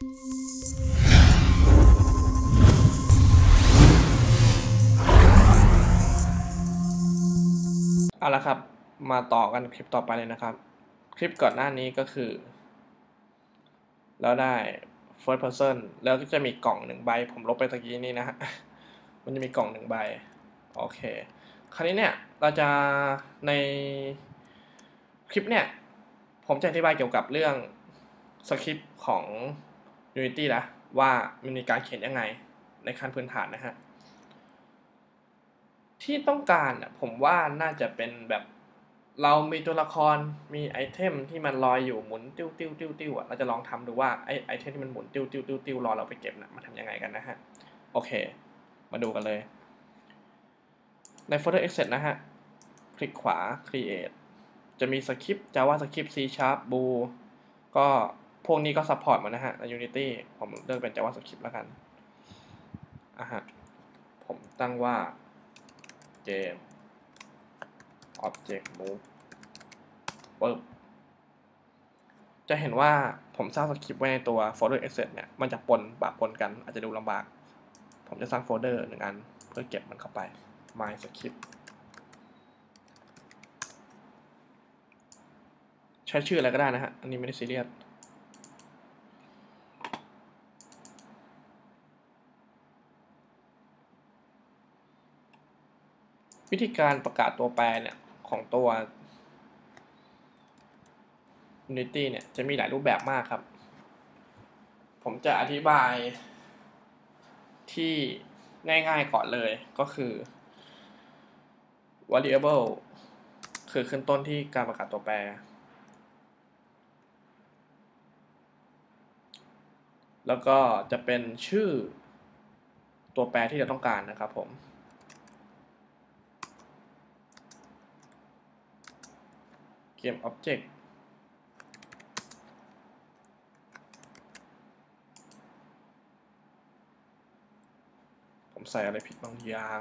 เอาละครับ มาต่อกันคลิปต่อไปเลยนะครับ คลิปก่อนหน้านี้ก็คือ แล้วได้ first person แล้วก็จะมีกล่องหนึ่งใบ ผมลบไปตะกี้นี้นะฮะ มันจะมีกล่องหนึ่งใบ โอเค คราวนี้เนี่ย เราจะในคลิปเนี่ย ผมจะอธิบายเกี่ยวกับเรื่องสคริปต์ของ Unity นะว่ามันมีการเขียนยังไงในขั้นพื้นฐานนะฮะ ที่ต้องการอะผมว่าน่าจะเป็นแบบเรามีตัวละครมีไอเทมที่มันลอยอยู่หมุนติ้วติ้วติ้วติ้วอะเราจะลองทำดูว่าไอไอเทมที่มันหมุนติ้วติ้วติ้วติ้วรอเราไปเก็บน่ะมันทำยังไงกันนะฮะ โอเค มาดูกันเลย ใน Photo Access นะฮะ คลิกขวา Create จะมีสคริปต์ JavaScript C Sharp Blue ก็ วกนี้ก็ support มานะฮะใน Unity ผมเลือกเป็น JavaScript แล้วกันอะฮะผมตั้งว่าเกม Object Move ปึ๊บจะเห็นว่าผมสร้างสคริปต์ไว้ในตัวโฟลเดอร์ Access เนี่ย มันจะปนปะปนกัน อาจจะดูลำบาก ผมจะสร้างโฟลเดอร์หนึ่งอัน เพื่อเก็บมันเข้าไป my script ใช้ชื่ออะไรก็ได้นะฮะ อันนี้ไม่ได้ซีเรียส วิธีการประกาศตัวแปรเนี่ยของตัว Unity เนี่ยจะมีหลายรูปแบบมากครับ ผมจะอธิบายที่ง่ายๆก่อนเลยก็คือ variable คือขึ้นต้นที่การประกาศตัวแปร แล้วก็จะเป็นชื่อตัวแปรที่เราต้องการนะครับผม เกมอ็อบเจกต์ผมใส่อะไรผิดบางอย่าง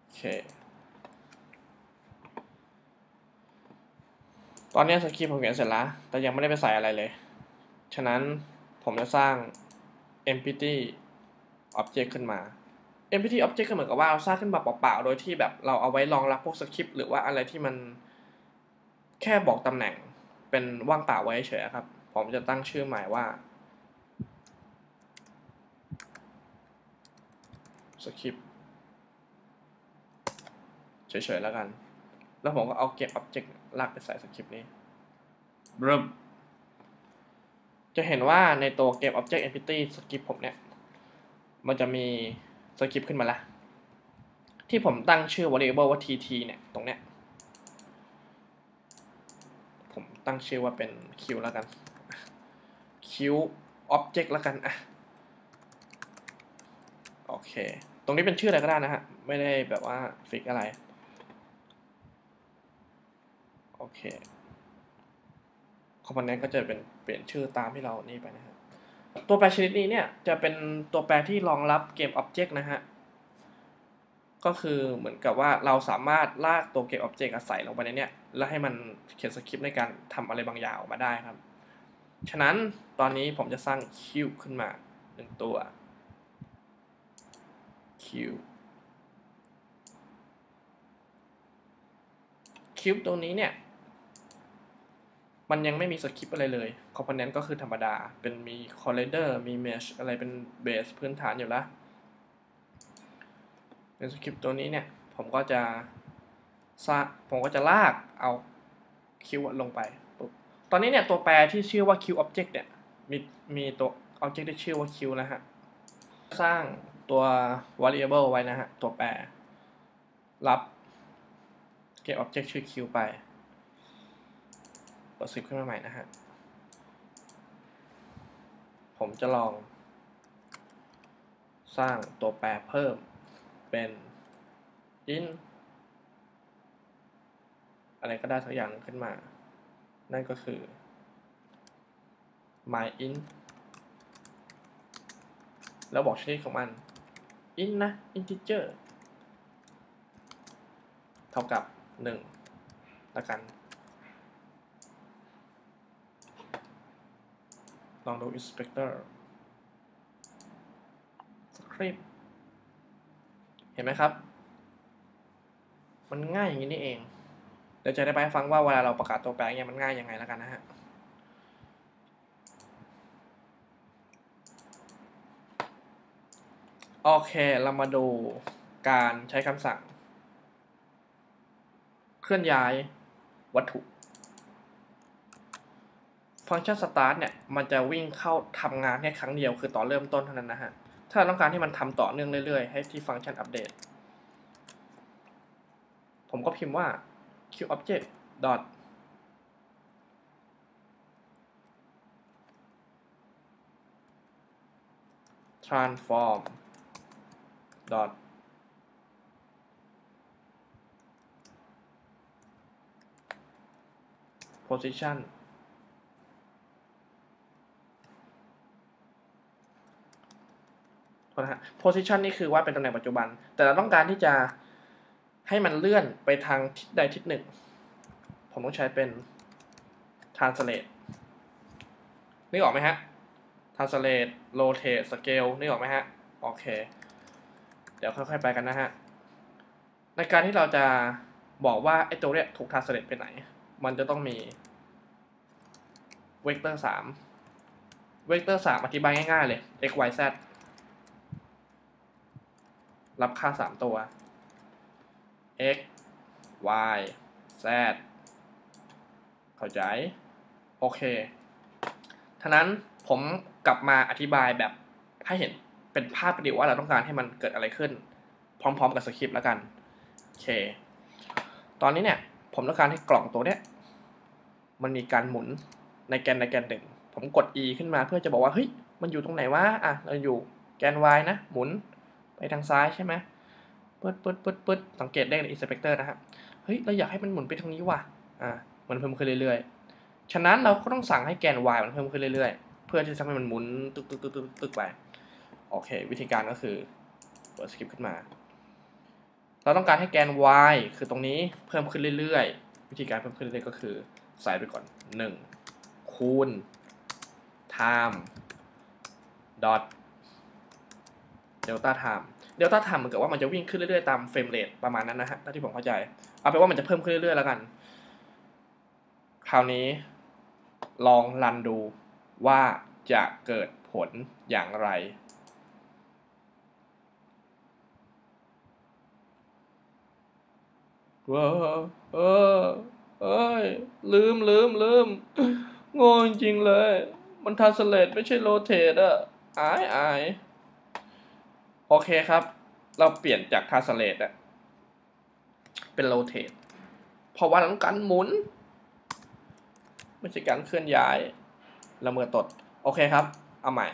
โอเค ตอนนี้สคริปต์ผมเขียนเสร็จแล้ว แต่ยังไม่ได้ไปใส่อะไรเลย ฉะนั้นผมจะสร้าง empty object ขึ้นมา empty object ก็เหมือนกับว่าเราสร้างขึ้นมาเปล่าๆ โดยที่แบบเราเอาไว้รองรับพวกสคริปต์หรือว่าอะไรที่มันแค่บอกตำแหน่งเป็นว่างเปล่าไว้เฉยครับ ผมจะตั้งชื่อใหม่ว่าสคริปต์เฉยๆแล้วกัน แล้วผมก็เอาเก็บ object ลากไปใส่สคริปต์นี้บรึมจะเห็นว่าในตัวเกม object entity สคริปต์ผมเนี่ย มันจะมีสคริปต์ขึ้นมาแล้วที่ผมตั้งชื่อ variable ว่า tt เนี่ย ตรงเนี้ย ผมตั้งชื่อว่าเป็น q แล้วกัน q object แล้วกันอะโอเค ตรงนี้เป็นชื่ออะไรก็ได้นะฮะ ไม่ได้แบบว่าฟิกอะไร โอเคคอมโพเนนต์ก็จะเป็นเปลี่ยนชื่อตามที่เรานี่ไปนะฮะตัวแปรชนิดนี้เนี่ยจะเป็นตัวแปรที่รองรับเกม Object นะฮะก็คือเหมือนกับว่าเราสามารถลากตัวเกม Object ใส่ลงไปในเนี้ยแล้วให้มันเขียนสคริปต์ในการทำอะไรบางอย่างออกมาได้ครับ ฉะนั้นตอนนี้ผมจะสร้าง cube ขึ้นมาหนึ่งตัว cube cube ตรงนี้เนี่ย มันยังไม่มีสคริปต์อะไรเลยคอมโพเนนต์ก็คือธรรมดา เป็นมี collider มี mesh อะไรเป็นเบสพื้นฐานอยู่ล้วเป็นสคริปต์ตัวนี้เนี่ยผมก็จะสร้างผมก็จะลากเอาคิวลงไปปุ๊บตอนนี้เนี่ยตัวแปรที่ชื่อว่า q object เนี่ยมีมีตัว object ที่ชื่อว่า q นะฮะ สร้างตัว variable ไว้นะฮะ ตัวแปร รับเก็บ object ชื่อ q ไปเปิ ดสคริปขึ้นมาใหม่นะฮะ ผมจะลอง สร้างตัวแปรเพิ่มเป็น in อะไรก็ได้สักอย่างขึ้นมา นั่นก็คือ my int แล้วบอกชนิดของมัน int นะ integer เท่ากับ1แล้วกัน ลองดู inspector script เห็นไหมครับ มันง่ายอย่างนี้นี่เอง เดี๋ยวจะได้ไปฟังว่าเวลาเราประกาศตัวแปรเนี่ยมันง่ายยังไงแล้วกันนะฮะโอเค เรามาดูการใช้คำสั่ง เคลื่อนย้ายวัตถุ ฟังก์ชัน start เนี่ยมันจะวิ่งเข้าทำงานแค่ครั้งเดียวคือตอนเริ่มต้นเท่านั้นนะฮะ ถ้าต้องการให้มันทำต่อเนื่องเรื่อยๆ ให้ที่ฟังก์ชันอัปเดต ผมก็พิมพ์ว่า qobject dot transform dot position โทษ นะฮะ position นี่คือว่าเป็นตำแหน่งปัจจุบัน แต่เราต้องการที่จะให้มันเลื่อนไปทางทิศใดทิศหนึ่ง ผมต้องใช้เป็น translate นึกออกไหมฮะ translate rotate scale นึกออกไหมฮะ โอเค เดี๋ยวค่อยๆไปกันนะฮะ ในการที่เราจะบอกว่าไอ้ตัวเนี้ยถูก translate ไปไหน มันจะต้องมี vector 3 vector 3อธิบายง่ายๆเลย x y z รับค่า 3 ตัว x y z เข้าใจ โอเคท่านั้นผมกลับมาอธิบายแบบให้เห็นเป็นภาพประดี๋ยวว่าเราต้องการให้มันเกิดอะไรขึ้น พร้อมๆกับสคริปต์แล้วกันโอเค ตอนนี้เนี่ยผมต้องการให้กล่องตัวเนี้ยมันมีการหมุนในแกนในแกนหนึ่งผมกด e ขึ้นมาเพื่อจะบอกว่าเฮ้ยมันอยู่ตรงไหนวะอะเราอยู่แกน y นะหมุน ไปทางซ้ายใช่ไหมปึ๊ดปึ๊ดปึ๊ดปึ๊ดสังเกตได้ใน inspector นะฮะเฮ้ย เราอยากให้มันหมุนไปทางนี้ว่ะ อ่า มันเพิ่มขึ้นเรื่อยๆ ฉะนั้นเราก็ต้องสั่งให้แกน y มันเพิ่มขึ้นเรื่อยๆ เพื่อที่จะทำให้มันหมุนตึกตึกตึกตึกตึกไป โอเค วิธีการก็คือ เปิดสคริปต์ขึ้นมา เราต้องการให้แกน y คือตรงนี้เพิ่มขึ้นเรื่อยๆ วิธีการเพิ่มขึ้นเรื่อยๆ ก็คือใส่ไปก่อน 1 คูณ time dot delta time delta time เหมือนกับว่ามันจะวิ่งขึ้นเรื่อยๆตามเฟรมเรทประมาณนั้นนะฮะถ้าที่ผมเข้าใจ เอาเป็นว่ามันจะเพิ่มขึ้นเรื่อยๆแล้วกัน คราวนี้ลองรันดูว่าจะเกิดผลอย่างไร ว้าเออเอ้ย ลืมลืมลืมโง่จริงๆเลย มันทัสเลตไม่ใช่โรเทตอะอายอาย อเคครับ เราเปลี่ยนจากทัสเลตเป็นโรเทตเพราะว่าเราต้องการหมุน ไม่ใช่การเคลื่อนย้ายละเมอตด โอเคครับ เอาใหม่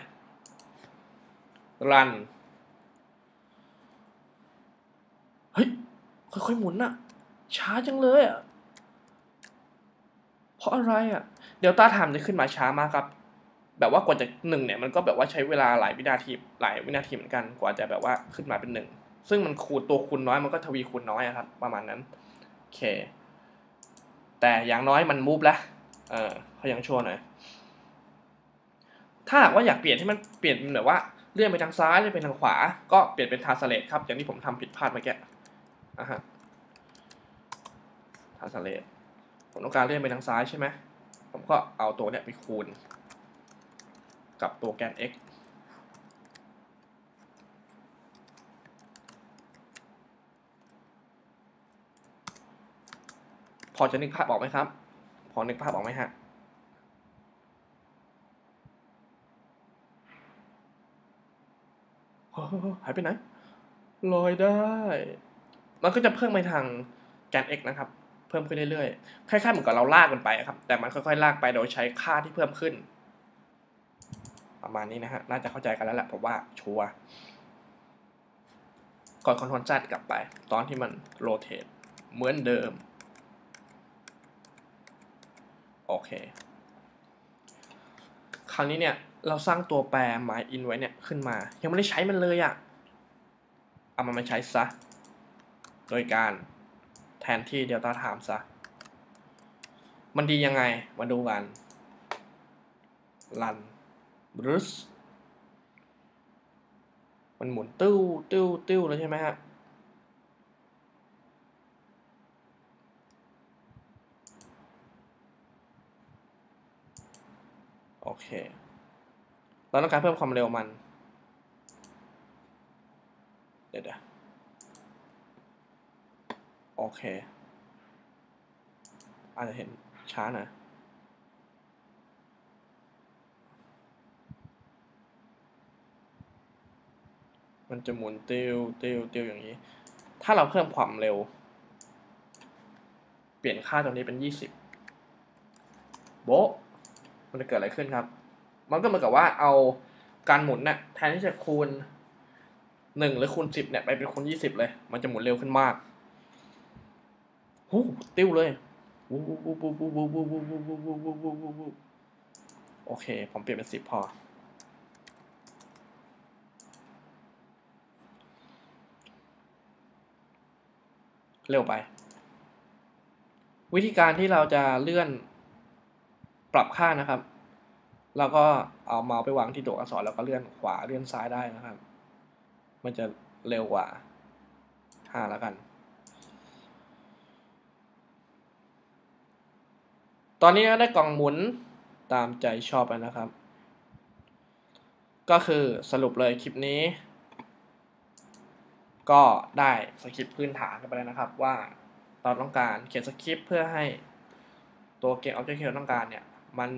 run เฮ้ย ค่อยๆหมุนอะช้าจังเลยอะเพราะอะไรอะ delta time จะขึ้นมาช้ามากครับ แบบว่ากว่าจะหนึ่งเนี่ยมันก็แบบว่าใช้เวลาหลายวินาทีหลายวินาทีเหมือนกันกว่าจะแบบว่าขึ้นมาเป็นหนึ่งซึ่งมันคูณตัวคูณน้อยมันก็ทวีคูณน้อยอะครับประมาณนั้นโอเค แต่อย่างน้อยมันมูฟแล้วเออเขายังชั่วหน่อยถ้าหากว่าอยากเปลี่ยนให้มันเปลี่ยนเป็นแบบว่าเลื่อนไปทางซ้ายเลื่อนไปทางขวา ก็เปลี่ยนเป็นทาสเลตครับอย่างที่ผมทำผิดพลาดเมื่อกี้อะฮะทาสเลตผมต้องการเลื่อนไปทางซ้ายใช่ไหมผมก็เอาตัวเนี้ยไปคูณ กับตัวแกน x พอจะนึกภาพออกไหมครับ พอนึกภาพออกไหมฮะหายไปไหนลอยได้ มันก็จะเพิ่มไปทางแกน x นะครับ เพิ่มขึ้นเรื่อยๆ คล้ายๆเหมือนกับเราลากมันไปครับ แต่มันค่อยๆ ลากไปโดยใช้ค่าที่เพิ่มขึ้น ประมาณนี้นะฮะ น่าจะเข้าใจกันแล้วแหละผมว่าชัวร์กด Ctrl Z กลับไป ตอนที่มันโรเตทเหมือนเดิม โอเค คราวนี้เนี่ย เราสร้างตัวแปร my in ไว้เนี่ย ขึ้นมา ยังไม่ได้ใช้มันเลยอะ่ะ เอามันมาใช้ซะ โดยการแทนที่ delta time ซะ มันดียังไง มาดูกัน run bruce มันหมุนติ้วติ้วติ้วเลยใช่ไหมฮะโอเค เราต้องการเพิ่มความเร็วมัน เดี๋ยวโอเค อาจจะเห็นช้าหน่อย มันจะหมุนติวติวติวอย่างนี้ ถ้าเราเพิ่มความเร็ว เปลี่ยนค่าตรงนี้เป็น 20 โบมันจะเกิดอะไรขึ้นครับ มันก็เหมือนกับว่าเอาการหมุนเนะ่ยแทนที่จะคูณ 1 หรือคูณ 10เนี่ยไปเป็นคูณ 20 เลย มันจะหมุนเร็วขึ้นมากหูติ้วเลยโอเค ผมเปลี่ยนเป็น 10 พอ เร็วไป วิธีการที่เราจะเลื่อนปรับค่านะครับ เราก็เอาเมาส์ไปวางที่ตัวอักษรแล้วก็เลื่อนขวาเลื่อนซ้ายได้นะครับ มันจะเร็วกว่า5แล้วกัน ตอนนี้ได้กล่องหมุนตามใจชอบแล้วนะครับ ก็คือสรุปเลยคลิปนี้ ก็ได้สคริปต์พื้นฐานกันไปแล้วนะครับว่าเราต้องการเขียนสคริปต์เพื่อให้ตัวเกม Object ที่เราต้องการเนี่ยมัน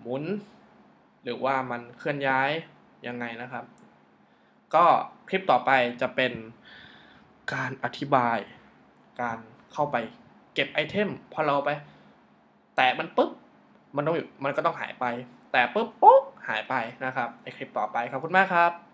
หมุน หรือว่ามันเคลื่อนย้ายยังไงนะครับ ก็คลิปต่อไปจะเป็นการอธิบายการเข้าไปเก็บไอเทมพอเราไป แตะมันปุ๊บมันต้องมันก็ต้องหายไป แต่ปุ๊บปุ๊บหายไปนะครับในคลิปต่อไปขอบคุณมากครับ